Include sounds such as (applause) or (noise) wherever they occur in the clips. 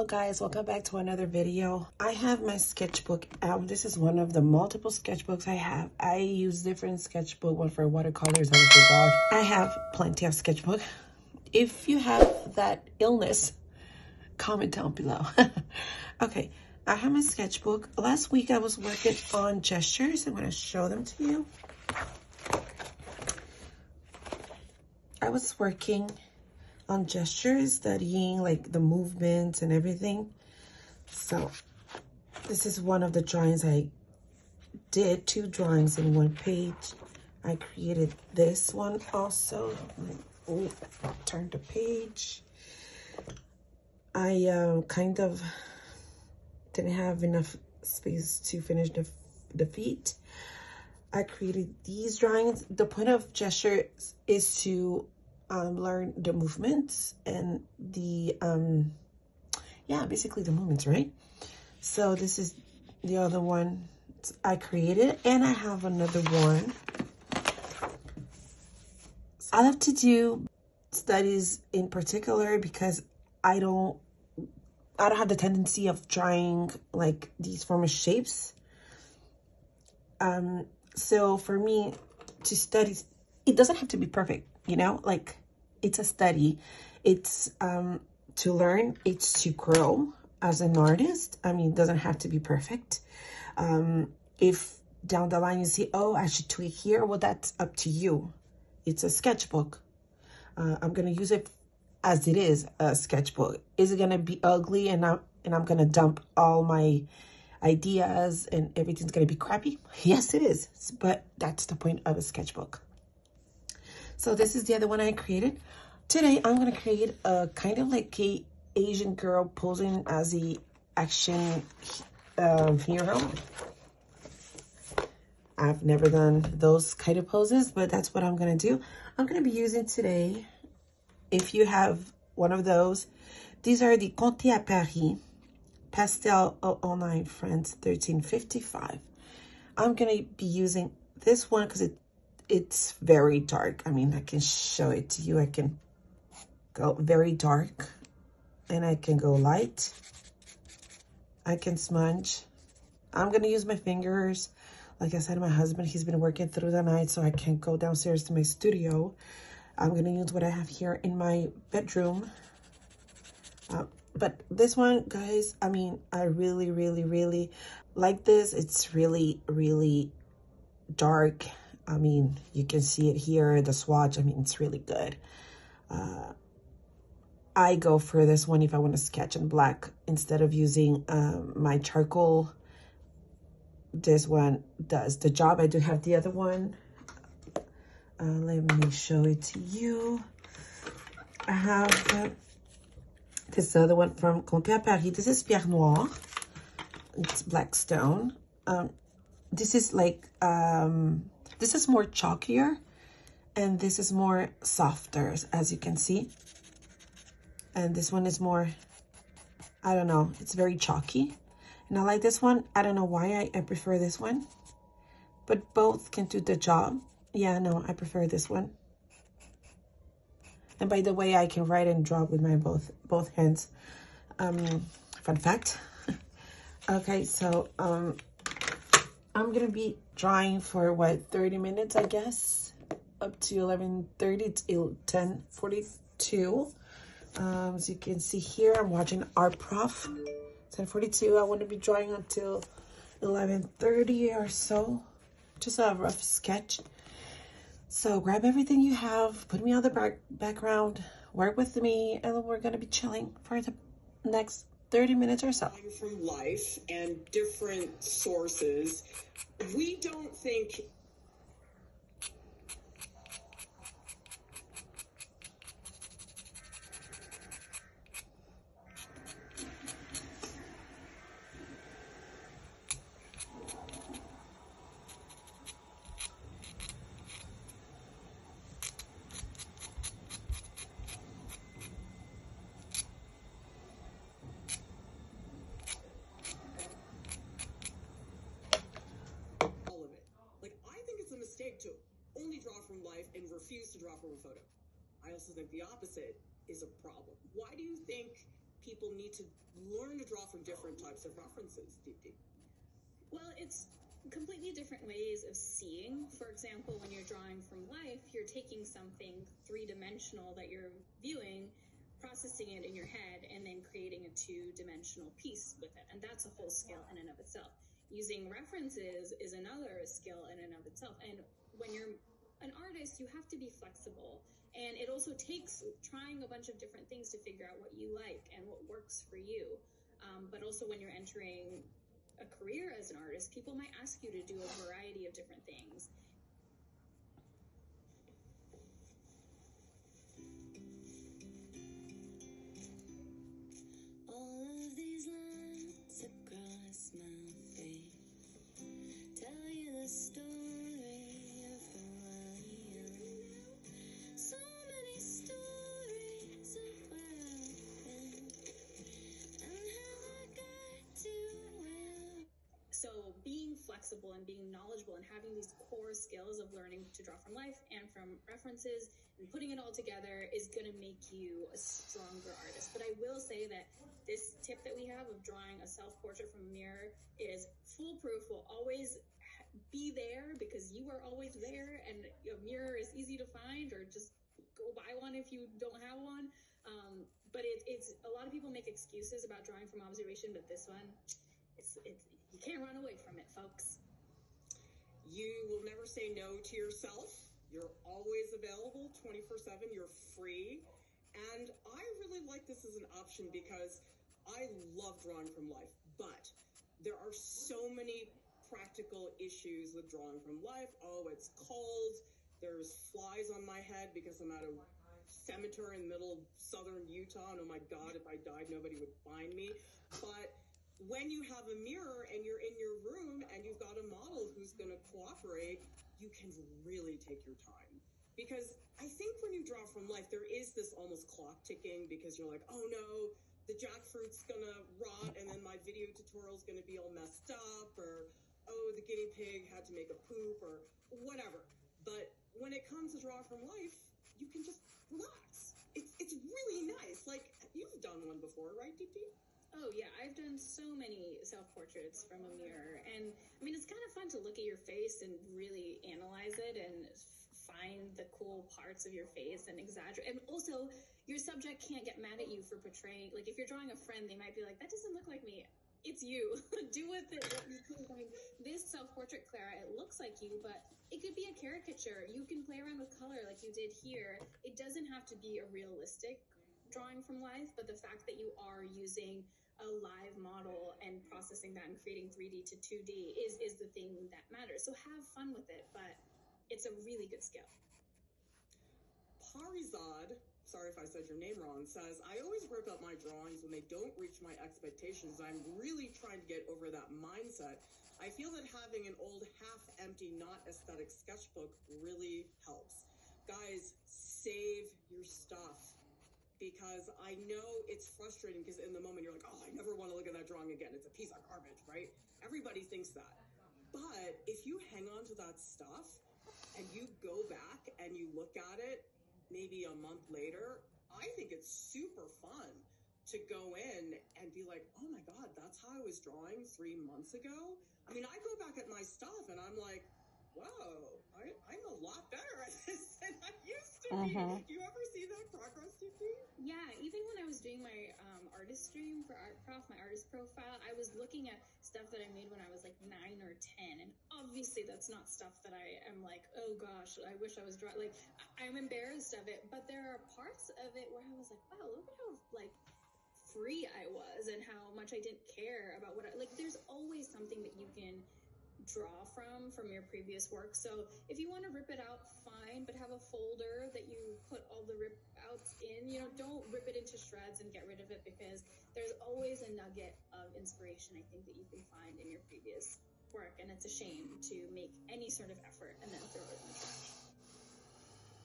Hello guys, welcome back to another video. I have my sketchbook out. This is one of the multiple sketchbooks I have. I use different sketchbook, one for watercolors, other for. I have plenty of sketchbook. If you have that illness, comment down below. (laughs) okay, I have my sketchbook. Last week I was working on gestures. I'm gonna show them to you. I was working on gestures, studying like the movements and everything. So this is one of the drawings I did, two drawings in one page. I created this one also. Turn the page. I uh, kind of didn't have enough space to finish the, the feet. I created these drawings. The point of gesture is to um, learn the movements and the, um, yeah, basically the movements, right? So this is the other one I created and I have another one. I love to do studies in particular because I don't, I don't have the tendency of trying like these form of shapes. Um, so for me to study, it doesn't have to be perfect, you know, like it's a study. It's um, to learn. It's to grow as an artist. I mean, it doesn't have to be perfect. Um, if down the line you see, oh, I should tweak here, well, that's up to you. It's a sketchbook. Uh, I'm going to use it as it is, a sketchbook. Is it going to be ugly and I'm, and I'm going to dump all my ideas and everything's going to be crappy? (laughs) Yes, it is. But that's the point of a sketchbook. So this is the other one I created. Today, I'm going to create a kind of like a Asian girl posing as the action um, hero. I've never done those kind of poses, but that's what I'm going to do. I'm going to be using today, if you have one of those, these are the Conte à Paris Pastel 009 France 1355. I'm going to be using this one because it it's very dark. I mean, I can show it to you. I can go very dark and I can go light. I can smudge. I'm going to use my fingers. Like I said, my husband, he's been working through the night, so I can't go downstairs to my studio. I'm going to use what I have here in my bedroom. Uh, but this one, guys, I mean, I really, really, really like this. It's really, really dark I mean, you can see it here, the swatch. I mean, it's really good. Uh, I go for this one if I want to sketch in black instead of using um, my charcoal. This one does the job. I do have the other one. Uh, let me show it to you. I have this other one from Conte à Paris. This is Pierre Noir. It's black stone. Um, this is like um, this is more chalkier and this is more softer, as you can see. And this one is more, I don't know, it's very chalky. And I like this one. I don't know why I, I prefer this one, but both can do the job. Yeah, no, I prefer this one. And by the way, I can write and draw with my both both hands. Um, fun fact. (laughs) okay, so um, I'm gonna be drying for what 30 minutes I guess? Up to 11:30 it's 10:42 um, as you can see here I'm watching Art Prof. 10:42 I want to be drying until 11:30 or so. Just a rough sketch. So grab everything you have put me on the back background work with me and we're gonna be chilling for the next 30 minutes or so. From life and different sources, we don't think from life and refuse to draw from a photo. I also think the opposite is a problem. Why do you think people need to learn to draw from different types of references, Deepti Well, it's completely different ways of seeing. For example, when you're drawing from life, you're taking something three dimensional that you're viewing, processing it in your head, and then creating a two dimensional piece with it. And that's a whole skill in and of itself. Using references is another skill in and of itself. And when you're an artist, you have to be flexible. And it also takes trying a bunch of different things to figure out what you like and what works for you. Um, but also, when you're entering a career as an artist, people might ask you to do a variety of different things. All flexible and being knowledgeable and having these core skills of learning to draw from life and from references and putting it all together is going to make you a stronger artist. But I will say that this tip that we have of drawing a self portrait from a mirror is foolproof, will always be there because you are always there, and a mirror is easy to find, or just go buy one if you don't have one. Um, but it, it's a lot of people make excuses about drawing from observation, but this one, it's, it's you can't run away from it, folks. You will never say no to yourself. You're always available 24 7. You're free. And I really like this as an option because I love drawing from life, but there are so many practical issues with drawing from life. Oh, it's cold. There's flies on my head because I'm at a cemetery in the middle of southern Utah. And oh my God, if I died, nobody would find me. But when you have a mirror and you're in your room and you've got a model who's going to cooperate, you can really take your time. Because I think when you draw from life, there is this almost clock ticking because you're like, oh no, the jackfruit's gonna rot and then my video tutorial's gonna be all messed up, or oh, the guinea pig had to make a poop, or whatever. But when it comes to draw from life, you can just relax. It's, it's really nice. Like, you've done one before, right, DP? Oh yeah, I've done so many self portraits from a mirror, and I mean it's kind of fun to look at your face and really analyze it and find the cool parts of your face and exaggerate. And also, your subject can't get mad at you for portraying. Like if you're drawing a friend, they might be like, "That doesn't look like me." It's you. (laughs) Do with it this self portrait, Clara, it looks like you, but it could be a caricature. You can play around with color like you did here. It doesn't have to be a realistic drawing from life, but the fact that you are using a live model and processing that and creating 3D to 2D is is the thing that matters. So have fun with it, but it's a really good skill. Parizad, sorry if I said your name wrong, says, I always rip up my drawings when they don't reach my expectations. I'm really trying to get over that mindset. I feel that having an old half empty, not aesthetic sketchbook really helps. Guys, save your stuff because I know it's frustrating because in the moment you're like, oh, I never want to look at that drawing again. It's a piece of garbage, right? Everybody thinks that. But if you hang on to that stuff and you go back and you look at it maybe a month later, I think it's super fun to go in and be like, oh my God, that's how I was drawing three months ago. I mean, I go back at my stuff and I'm like, whoa, I, I'm a lot better at (laughs) this than I used to be. Do you ever see that progress, you see? Yeah, even when I was doing my um, artist stream for Art Prof, my artist profile, I was looking at stuff that I made when I was like nine or ten, and obviously that's not stuff that I am like, oh gosh, I wish I was drawing. Like, I- I'm embarrassed of it, but there are parts of it where I was like, wow, look at how like free I was and how much I didn't care about what I like. There's always something that you can draw from from your previous work. So if you want to rip it out, fine, but have a folder that you put all the rip outs in. You know, don't rip it into shreds and get rid of it because there's always a nugget of inspiration I think that you can find in your previous work, and it's a shame to make any sort of effort and then throw it in the trash.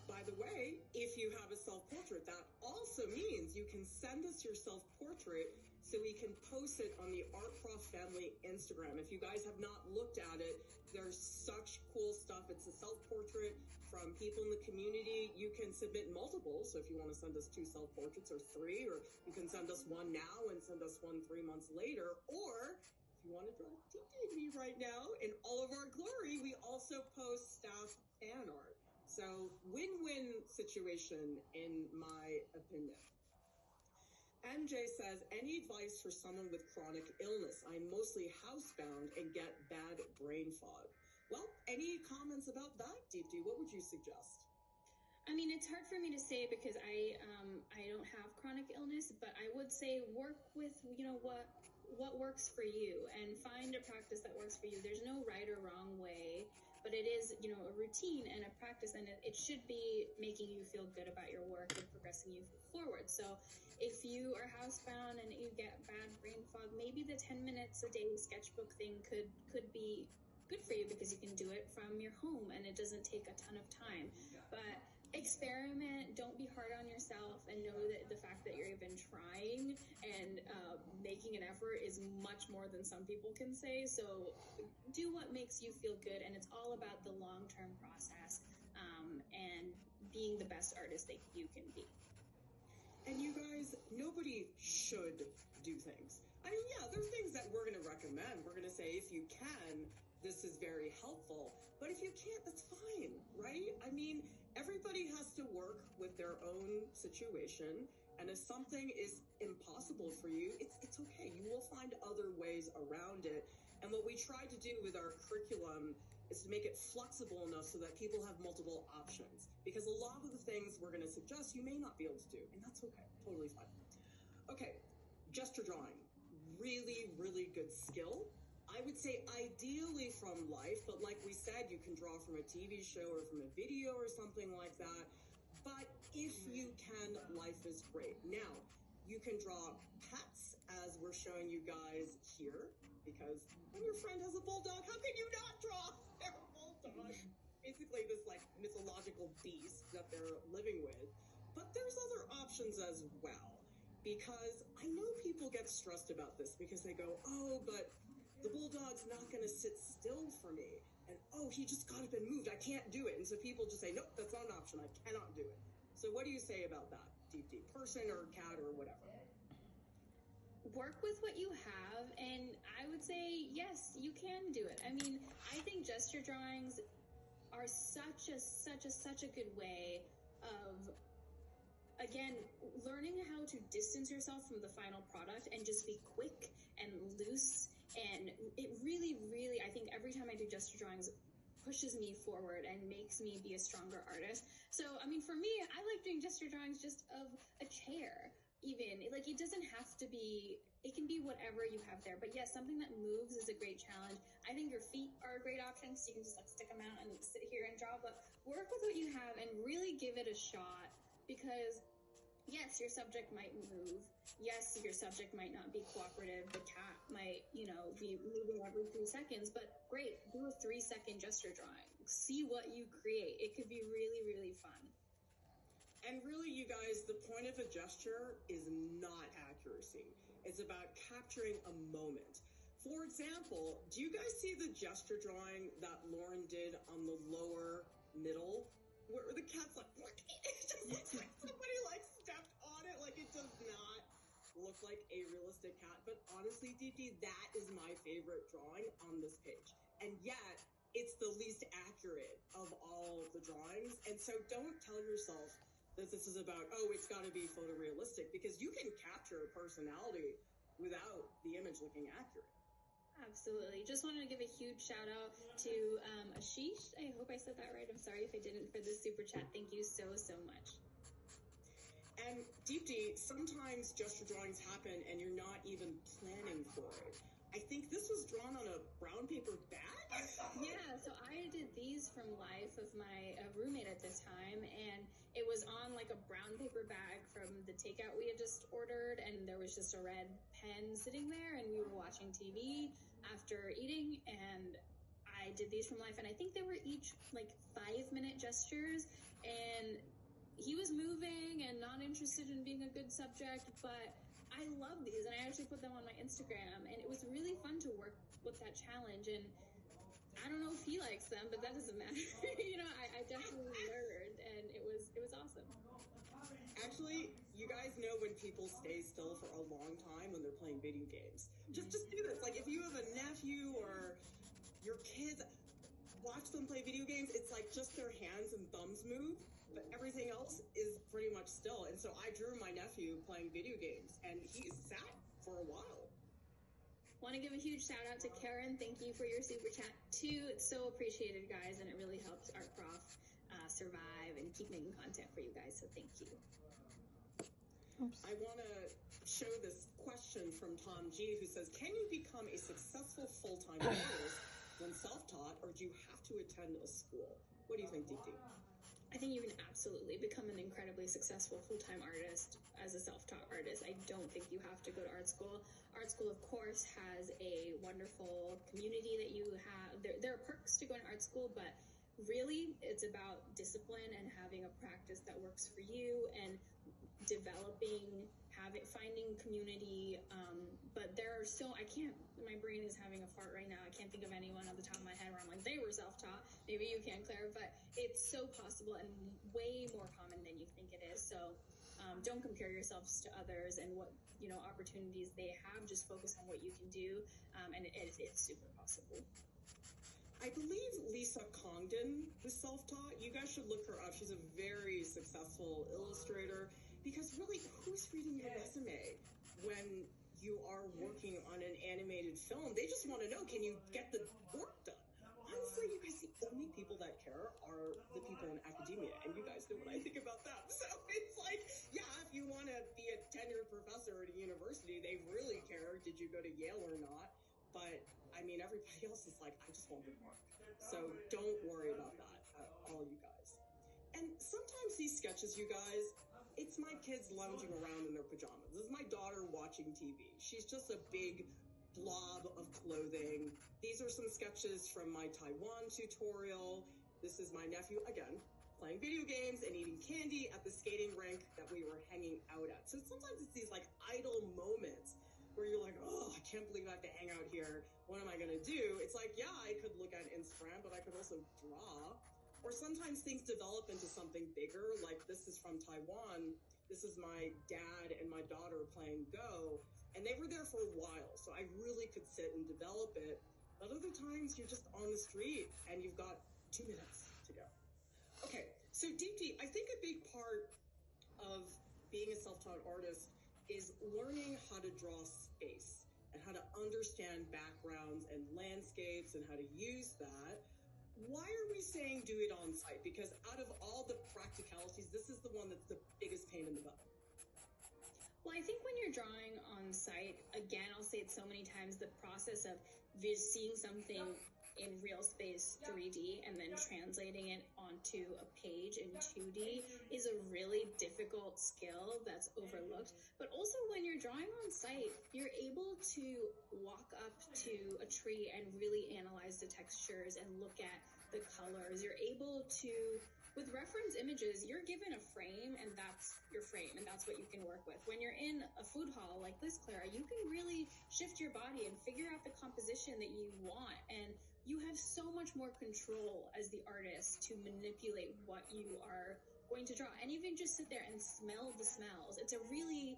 By the way, if you have a self portrait, that also means you can send us your self portrait so we can post it on the Art Prof Family Instagram. If you guys have not looked at it, there's such cool stuff. It's a self portrait from people in the community. You can submit multiple. So if you want to send us two self portraits or three, or you can send us one now and send us one three months later, or if you want to draw me right now in all of our glory, we also post staff fan art. So win-win situation in my opinion. MJ says, any advice for someone with chronic illness? I'm mostly housebound and get bad brain fog. Well, any comments about that, Deepti? What would you suggest? I mean, it's hard for me to say because I um, I don't have chronic illness, but I would say work with you know what what works for you and find a practice that works for you. There's no right or wrong way, but it is you know a routine and a practice, and it, it should be making you feel good about your work and progressing you forward. So, if you are housebound and you get bad brain fog, maybe the 10 minutes a day sketchbook thing could could be good for you because you can do it from your home and it doesn't take a ton of time. But experiment, don't be hard on yourself, and know that the fact that you're even trying and uh, making an effort is much more than some people can say. So do what makes you feel good, and it's all about the long term process um, and being the best artist that you can be. And you guys, nobody should do things. I mean, yeah, there's things that we're going to recommend. We're going to say if you can, this is very helpful. But if you can't, that's fine, right? I mean, everybody has to work with their own situation. And if something is impossible for you, it's, it's okay. You will find other ways around it. And what we try to do with our curriculum is to make it flexible enough so that people have multiple options. Because a lot of the things we're going to suggest you may not be able to do, and that's okay. Totally fine. Okay, gesture drawing. Really, really good skill. I would say ideally from life, but like we said, you can draw from a TV show or from a video or something like that. But if you can, life is great. Now, you can draw pets as we're showing you guys here because when your friend has a bulldog, how can you not draw (laughs) their bulldog? Basically, this like mythological beast that they're living with. But there's other options as well because I know people get stressed about this because they go, oh, but the bulldog's not going to sit still for me. And oh, he just got up and moved. I can't do it. And so people just say, nope, that's not an option. I cannot do it. So what do you say about that, deep, deep person or cat or whatever? work with what you have and i would say yes you can do it i mean i think gesture drawings are such a such a such a good way of again learning how to distance yourself from the final product and just be quick and loose and it really really i think every time i do gesture drawings pushes me forward and makes me be a stronger artist. So i mean for me i like doing gesture drawings just of a chair even. Like it doesn't have to be it can be whatever you have there. But yes something that moves is a great challenge. I think your feet are a great option so you can just like stick them out and sit here and draw. But work with what you have and really give it a shot because yes your subject might move yes your subject might not be cooperative the cat might you know be moving every three seconds but great do a three second gesture drawing see what you create it could be really really fun And really, you guys, the point of a gesture is not accuracy. It's about capturing a moment. For example, do you guys see the gesture drawing that Lauren did on the lower middle? Where the cat's like? (laughs) It just looks like somebody like stepped on it. Like it does not look like a realistic cat. But honestly, DD, that is my favorite drawing on this page. And yet, it's the least accurate of all the drawings. And so don't tell yourself that this is about, oh, it's got to be photorealistic because you can capture a personality without the image looking accurate. Absolutely. Just wanted to give a huge shout out to um, Ashish. I hope I said that right. I'm sorry if I didn't for the super chat. Thank you so, so much. And Deepti, sometimes gesture drawings happen and you're not even planning for it. I think this was drawn on a brown paper bag. Yeah, so I did these from life of my uh, roommate at the time, and it was on like a brown paper bag from the takeout we had just ordered, and there was just a red pen sitting there, and we were watching TV after eating, and I did these from life, and I think they were each like five minute gestures, and he was moving and not interested in being a good subject, but I love these, and I actually put them on my Instagram, and it was really fun to work with that challenge. And I don't know if he likes them, but that doesn't (laughs) matter. you know, I, I definitely learned, and it was it was awesome. Actually, you guys know when people stay still for a long time when they're playing video games. Just just do this. Like if you have a nephew or your kids, watch them play video games. It's like just their hands and thumbs move, but everything else is pretty much still. And so I drew my nephew playing video games, and he sat for a while. Want to give a huge shout out to Karen. Thank you for your super chat too. It's so appreciated, guys, and it really helps Art Prof uh, survive and keep making content for you guys. So thank you. I want to show this question from Tom G, who says, "Can you become a successful full-time artist when self-taught, or do you have to attend a school?" What do you think, Dee I think you can absolutely become an incredibly successful full time artist as a self taught artist. I don't think you have to go to art school. Art school, of course, has a wonderful community that you have. There, there are perks to going to art school, but really it's about discipline and having a practice that works for you and developing having finding community um, but there are so i can't my brain is having a fart right now. I can't think of anyone on the top of my head where i'm like they were self-taught. Maybe you can claire but it's so possible and way more common than you think it is. So um, don't compare yourselves to others and what you know opportunities they have. Just focus on what you can do um, and it, it's super possible. I believe Lisa Congdon was self-taught. You guys should look her up. She's a very successful illustrator because really, who's reading your resume when you are working on an animated film? They just want to know, can you get the work done? Honestly, you guys, the only people that care are the people in academia, and you guys know what I think about that. (laughs) So it's like, yeah, if you want to be a tenured professor at a university, they really care. Did you go to Yale or not? But I mean, everybody else is like, I just want the work. So don't worry about that, all you guys. And sometimes these sketches, you guys, it's my kids lounging around in their pajamas. This is my daughter watching TV. She's just a big blob of clothing. These are some sketches from my Taiwan tutorial. This is my nephew, again, playing video games and eating candy at the skating rink that we were hanging out at. So sometimes it's these like idle moments where you're like, oh, I can't believe I have to hang out here. What am I going to do? It's like, yeah, I could look at Instagram, but I could also draw. Or sometimes things develop into something bigger. Like this is from Taiwan. This is my dad and my daughter playing Go. And they were there for a while. So I really could sit and develop it. But other times you're just on the street and you've got two minutes to go. Okay, so Deepti, I think a big part of being a self-taught artist is learning how to draw space and how to understand backgrounds and landscapes and how to use that. Why are we saying do it on site? Because out of all the practicalities, this is the one that's the biggest pain in the butt. Well, I think when you're drawing on site, again, I'll say it so many times, the process of seeing something in real space 3D and then translating it onto a page in 2D is a really difficult skill that's overlooked. But also when you're drawing on site, you're able to walk up to a tree and really analyze the textures and look at the colors. You're able to with reference images, you're given a frame and that's your frame and that's what you can work with. When you're in a food hall like this, Clara, you can really shift your body and figure out the composition that you want. And you have so much more control as the artist to manipulate what you are going to draw and even just sit there and smell the smells. It's a really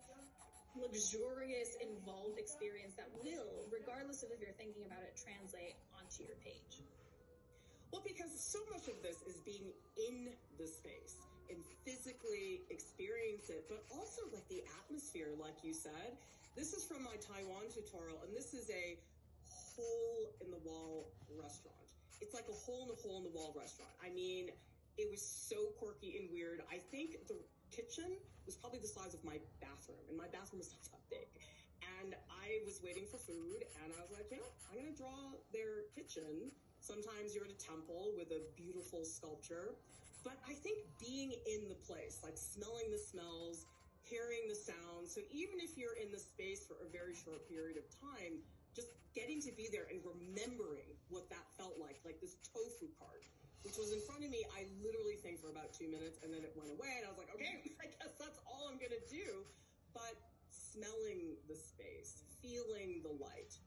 luxurious, involved experience that will, regardless of if you're thinking about it, translate onto your page. Well, because so much of this is being in the space and physically experience it, but also like the atmosphere, like you said. This is from my Taiwan tutorial, and this is a hole in the wall restaurant. It's like a hole in the hole in the wall restaurant. I mean, it was so quirky and weird. I think the kitchen was probably the size of my bathroom, and my bathroom is (laughs) not that big. And I was waiting for food, and I was like, you know, I'm gonna draw their kitchen. Sometimes you're at a temple with a beautiful sculpture, but I think being in the place, like smelling the smells, hearing the sounds. So even if you're in the space for a very short period of time, just getting to be there and remembering what that felt like, like this tofu cart, which was in front of me, I literally think for about two minutes and then it went away and I was like, okay, (laughs) I guess that's all I'm gonna do. But smelling the space, feeling the light.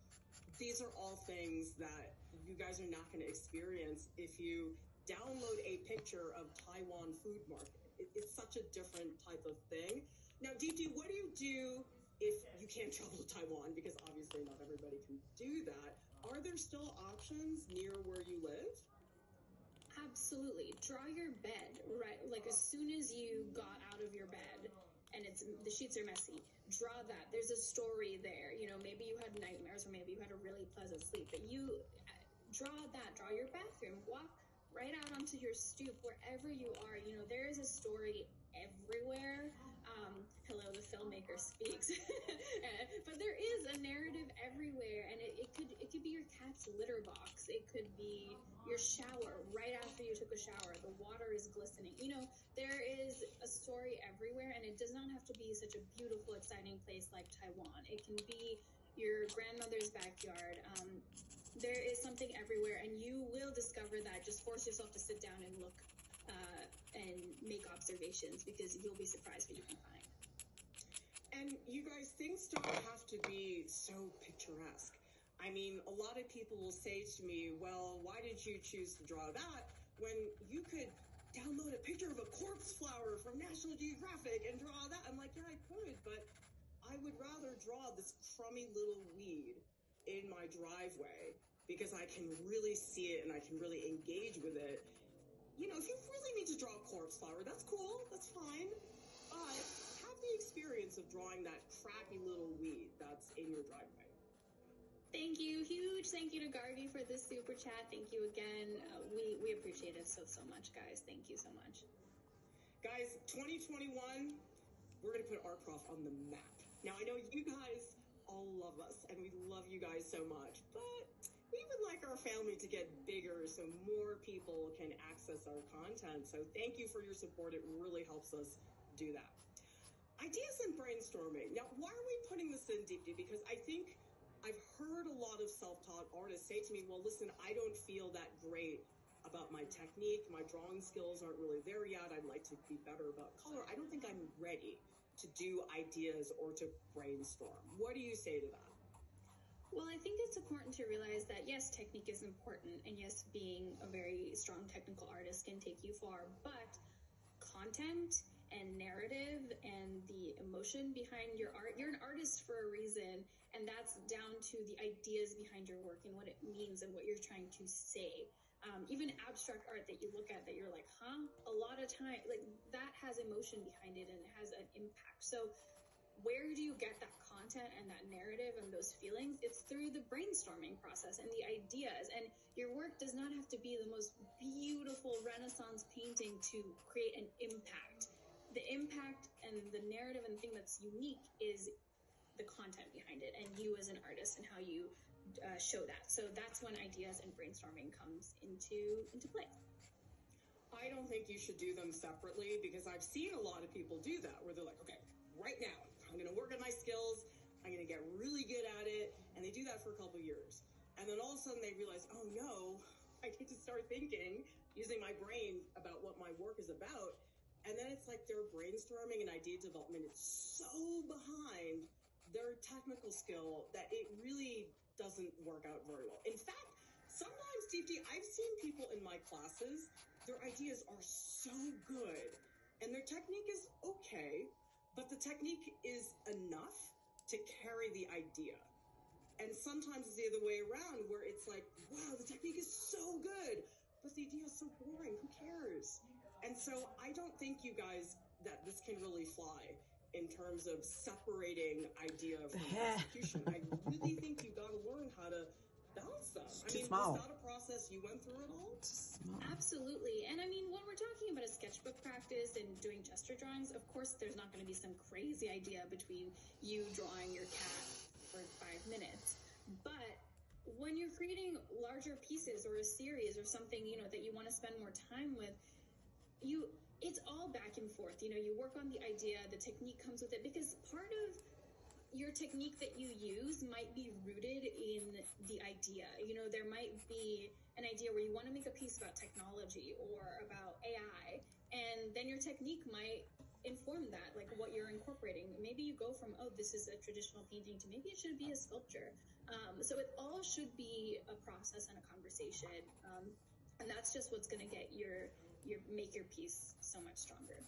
These are all things that you guys are not going to experience if you download a picture of Taiwan food market. It, it's such a different type of thing. Now, Deepti, what do you do if you can't travel to Taiwan? Because obviously not everybody can do that. Are there still options near where you live? Absolutely. Draw your bed, right? Like as soon as you got out of your bed and it's the sheets are messy, draw that. There's a story there. You know, maybe you had nightmares or maybe you had a really pleasant sleep, but you draw that, draw your bathroom, walk right out onto your stoop, wherever you are. You know, there is a story everywhere. Um, hello, the filmmaker speaks. (laughs) but there is a narrative everywhere, and it, it could it could be your cat's litter box. It could be your shower right after you took a shower. The water is glistening. You know, there is a story everywhere, and it does not have to be such a beautiful, exciting place like Taiwan. It can be your grandmother's backyard. Um, there is something everywhere, and you will discover that. Just force yourself to sit down and look uh, make observations because you'll be surprised what you can find. And you guys, things don't have to be so picturesque. I mean, a lot of people will say to me, well, why did you choose to draw that when you could download a picture of a corpse flower from National Geographic and draw that? I'm like, yeah, I could, but I would rather draw this crummy little weed in my driveway because I can really see it and I can really engage with it. You know, if you really need to draw a corpse flower, that's cool, that's fine. But have the experience of drawing that crappy little weed that's in your driveway. Thank you. Huge thank you to Garvey for this super chat. Thank you again. Uh, we, we appreciate it so, so much, guys. Thank you so much. Guys, 2021, we're going to put Art Prof on the map. Now, I know you guys all love us and we love you guys so much, but we would like our family to get bigger so more people can access our content. So thank you for your support. It really helps us do that. Ideas and brainstorming. Now, why are we putting this in deep Because I think I've heard a lot of self-taught artists say to me, well, listen, I don't feel that great about my technique. My drawing skills aren't really there yet. I'd like to be better about color. I don't think I'm ready to do ideas or to brainstorm. What do you say to that? Well, I think it's important to realize that yes, technique is important, and yes, being a very strong technical artist can take you far, but content and narrative and the emotion behind your art. You're an artist for a reason, and that's down to the ideas behind your work and what it means and what you're trying to say. Um, even abstract art that you look at that you're like, huh? A lot of time, like that has emotion behind it and it has an impact. So where do you get that content and that narrative and those feelings? It's through the brainstorming process and the ideas. And your work does not have to be the most beautiful Renaissance painting to create an impact. The impact and the narrative and the thing that's unique is the content behind it and you as an artist and how you uh, show that. So that's when ideas and brainstorming comes into into play. I don't think you should do them separately because I've seen a lot of people do that where they're like, okay, right now I'm going to work on my skills. I'm going to get really good at it. And they do that for a couple years. And then all of a sudden they realize, oh no, (laughs) I get to start thinking using my brain about what my work is about. And then it's like their brainstorming and idea development is so behind their technical skill that it really doesn't work out very well. In fact, sometimes, Deepti, I've seen people in my classes, their ideas are so good and their technique is okay, but the technique is enough to carry the idea. And sometimes it's the other way around where it's like, wow, the technique is so good, but the idea is so boring. Who cares? And so I don't think you guys that this can really fly in terms of separating idea from (laughs) execution. I really think you got to learn how to. I mean, small. was that a process you went through at all? Absolutely. And I mean, when we're talking about a sketchbook practice and doing gesture drawings, of course, there's not going to be some crazy idea between you drawing your cat for five minutes. But when you're creating larger pieces or a series or something, you know, that you want to spend more time with, you it's all back and forth. You know, you work on the idea, the technique comes with it because part of your technique that you use might be rooted in the idea. You know, there might be an idea where you want to make a piece about technology or about AI, and then your technique might inform that, like what you're incorporating. Maybe you go from, oh, this is a traditional painting to maybe it should be a sculpture. Um, so it all should be a process and a conversation. Um, and that's just what's going to get your, your, make your piece so much stronger.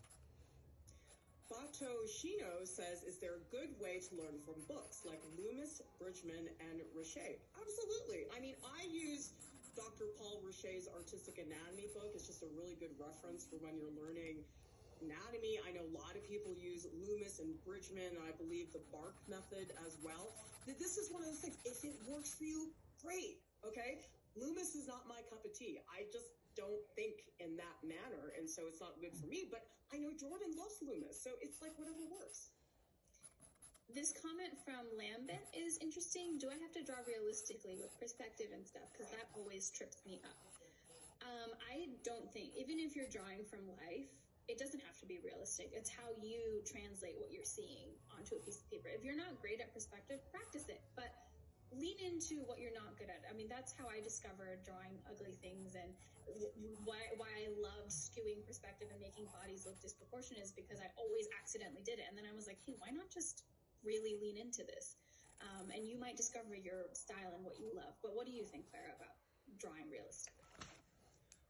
Bato Shino says, is there a good way to learn from books like Loomis, Bridgman, and Richer? Absolutely. I mean, I use Dr. Paul Richer's Artistic Anatomy book. It's just a really good reference for when you're learning anatomy. I know a lot of people use Loomis and Bridgman, and I believe the Bargue method as well. This is one of those things. If it works for you, great. Okay. Loomis is not my cup of tea. I just don't think in that manner, and so it's not good for me. But I know Jordan loves Loomis, so it's like whatever works. This comment from Lambent is interesting. Do I have to draw realistically with perspective and stuff? Because that always trips me up. Um, I don't think, even if you're drawing from life, it doesn't have to be realistic. It's how you translate what you're seeing onto a piece of paper. If you're not great at perspective, practice it. But lean into what you're not good at. I mean, that's how I discovered drawing ugly things and why, why I loved skewing perspective and making bodies look disproportionate is because I always accidentally did it. And then I was like, hey, why not just really lean into this? Um, and you might discover your style and what you love. But what do you think, Clara, about drawing realistic?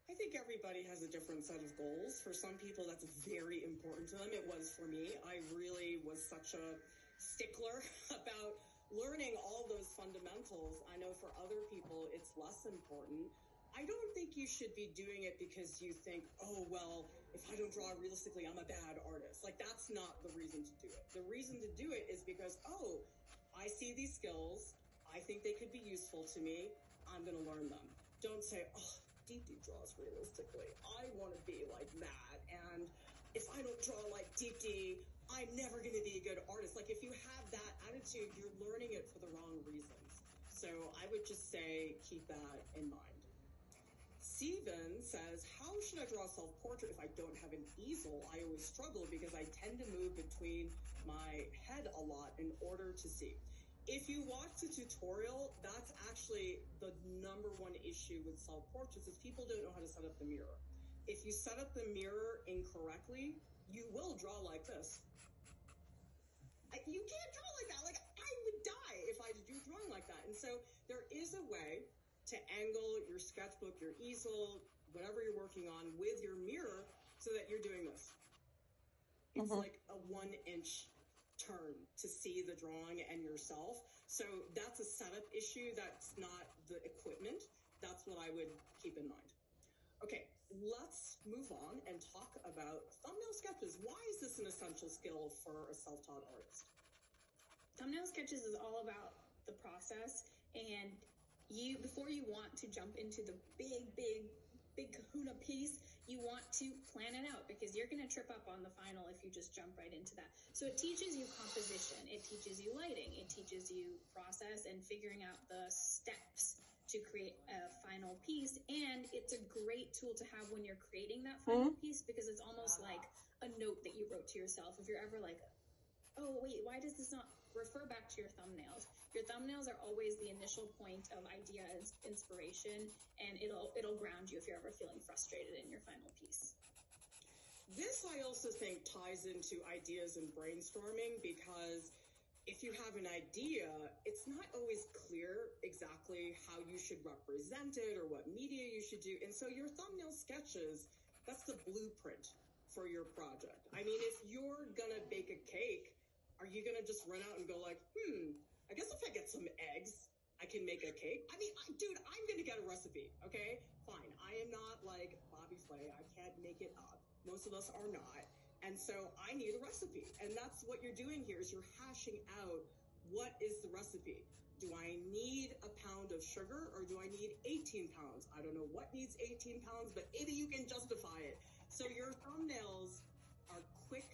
I think everybody has a different set of goals. For some people, that's very important to them. It was for me. I really was such a stickler (laughs) about learning all those fundamentals. I know for other people, it's less important. I don't think you should be doing it because you think, oh, well, if I don't draw realistically, I'm a bad artist. Like, that's not the reason to do it. The reason to do it is because, oh, I see these skills. I think they could be useful to me. I'm going to learn them. Don't say, oh, Deepti draws realistically. I want to be like that. And if I don't draw like Deepti, I'm never going to be a good artist. Like if you have that attitude, you're learning it for the wrong reasons. So I would just say keep that in mind. Steven says, how should I draw a self-portrait if I don't have an easel? I always struggle because I tend to move between my head a lot in order to see. If you watch the tutorial, that's actually the number one issue with self-portraits is people don't know how to set up the mirror. If you set up the mirror incorrectly, you will draw like this. You can't draw like that. Like I would die if I do drawing like that. And so there is a way to angle your sketchbook, your easel, whatever you're working on with your mirror so that you're doing this. It's uh-huh. like a one inch turn to see the drawing and yourself. So that's a setup issue. That's not the equipment. That's what I would keep in mind. Okay, let's move on and talk about thumbnail sketches. Why is this an essential skill for a self-taught artist? Thumbnail sketches is all about the process and you before you want to jump into the big, big, big kahuna piece, you want to plan it out because you're going to trip up on the final if you just jump right into that. So it teaches you composition, it teaches you lighting, it teaches you process and figuring out the steps to create a final piece. And it's a great tool to have when you're creating that final mm-hmm. piece because it's almost like a note that you wrote to yourself. If you're ever like, oh, wait, why does this not refer back to your thumbnails? Your thumbnails are always the initial point of idea and inspiration, and it'll it'll ground you if you're ever feeling frustrated in your final piece. This I also think ties into ideas and brainstorming because if you have an idea, it's not always clear exactly how you should represent it or what media you should do. And so your thumbnail sketches, that's the blueprint for your project. I mean, if you're gonna bake a cake, are you gonna just run out and go like, hmm, I guess if I get some eggs, I can make a cake. I mean, I, dude, I'm gonna get a recipe, okay? Fine. I am not like Bobby Flay. I can't make it up. Most of us are not. And so I need a recipe. And that's what you're doing here is you're hashing out what is the recipe? Do I need a pound of sugar or do I need 18 pounds? I don't know what needs 18 pounds, but maybe you can justify it. So your thumbnails are quick,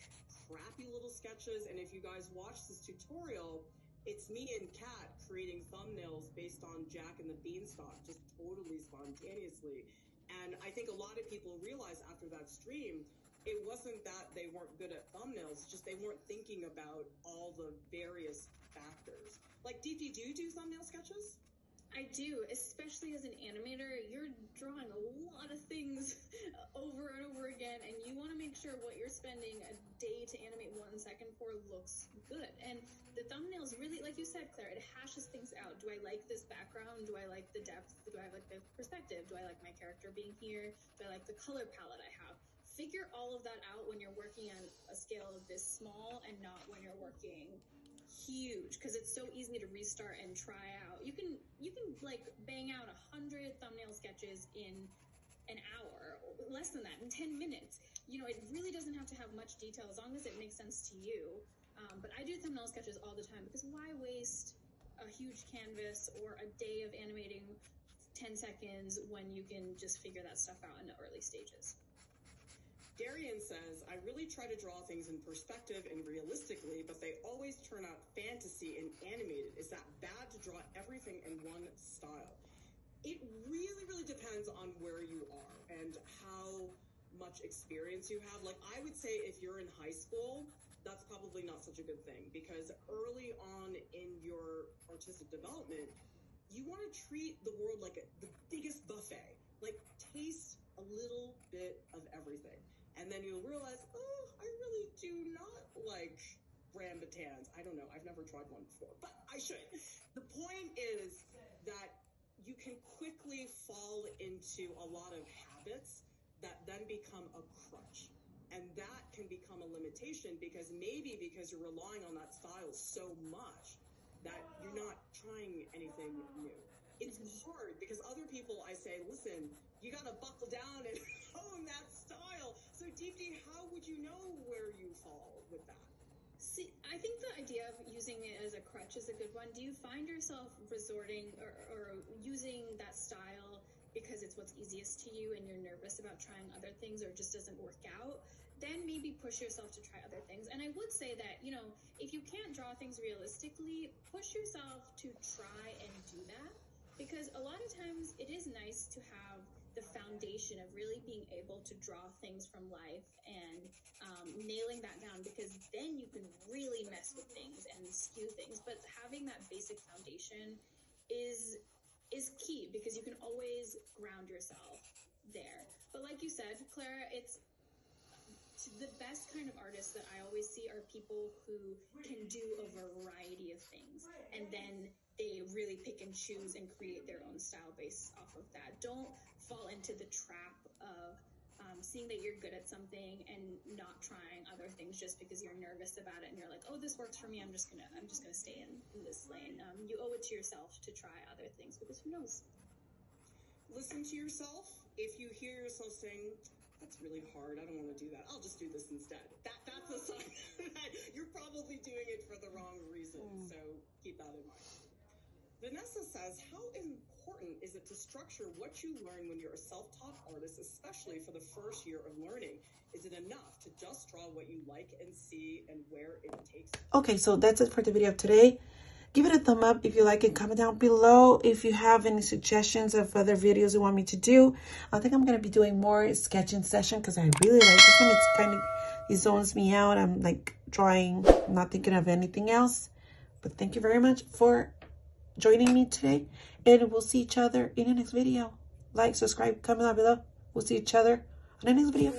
crappy little sketches. And if you guys watch this tutorial, it's me and Kat creating thumbnails based on Jack and the Beanstalk, just totally spontaneously. And I think a lot of people realize after that stream, it wasn't that they weren't good at thumbnails, just they weren't thinking about all the various factors. Like, did you do do thumbnail sketches? I do, especially as an animator, you're drawing a lot of things (laughs) over and over again, and you want to make sure what you're spending a day to animate one second for looks good. And the thumbnails really, like you said, Claire, it hashes things out. Do I like this background? Do I like the depth? Do I like the perspective? Do I like my character being here? Do I like the color palette I have? Figure all of that out when you're working on a scale this small and not when you're working huge because it's so easy to restart and try out. You can you can like bang out a hundred thumbnail sketches in an hour, less than that, in ten minutes. You know, it really doesn't have to have much detail as long as it makes sense to you. Um, but I do thumbnail sketches all the time because why waste a huge canvas or a day of animating 10 seconds when you can just figure that stuff out in the early stages? Darian says, I really try to draw things in perspective and realistically, but they always turn out fantasy and animated. Is that bad to draw everything in one style? It really, really depends on where you are and how much experience you have. Like, I would say if you're in high school, that's probably not such a good thing because early on in your artistic development, you want to treat the world like a, the biggest buffet. Like, taste a little bit of everything and then you'll realize, oh, I really do not like rambutans. I don't know. I've never tried one before, but I should. The point is that you can quickly fall into a lot of habits that then become a crutch. And that can become a limitation because maybe because you're relying on that style so much that you're not trying anything new. It's hard because other people I say, listen, you got to buckle down and (laughs) hone that style. So, would you know where you fall with that? See, I think the idea of using it as a crutch is a good one. Do you find yourself resorting or, or using that style because it's what's easiest to you and you're nervous about trying other things or it just doesn't work out? Then maybe push yourself to try other things. And I would say that, you know, if you can't draw things realistically, push yourself to try and do that because a lot of times it is nice to have the foundation of really being able to draw things from life and um, nailing that down because then you can really mess with things and skew things. But having that basic foundation is is key because you can always ground yourself there. But like you said, Clara, it's the best kind of artists that I always see are people who can do a variety of things and then they really pick and choose and create their own style based off of that. Don't fall into the trap of um, seeing that you're good at something and not trying other things just because you're nervous about it and you're like, oh, this works for me. I'm just gonna, I'm just gonna stay in, in this lane. Um, you owe it to yourself to try other things because who knows? Listen to yourself. If you hear yourself saying, that's really hard. I don't want to do that. I'll just do this instead. That that's a sign (laughs) that you're probably doing it for the wrong reason. Mm. So keep that in mind. Vanessa says, how important is it to structure what you learn when you're a self-taught artist, especially for the first year of learning? Is it enough to just draw what you like and see and where it takes? Okay, so that's it for the video of today. Give it a thumb up if you like it. Comment down below if you have any suggestions of other videos you want me to do. I think I'm going to be doing more sketching session because I really like this one. It's kind of, it zones me out. I'm like drawing, not thinking of anything else. But thank you very much for joining me today. And we'll see each other in the next video. Like, subscribe, comment down below. We'll see each other on the next video.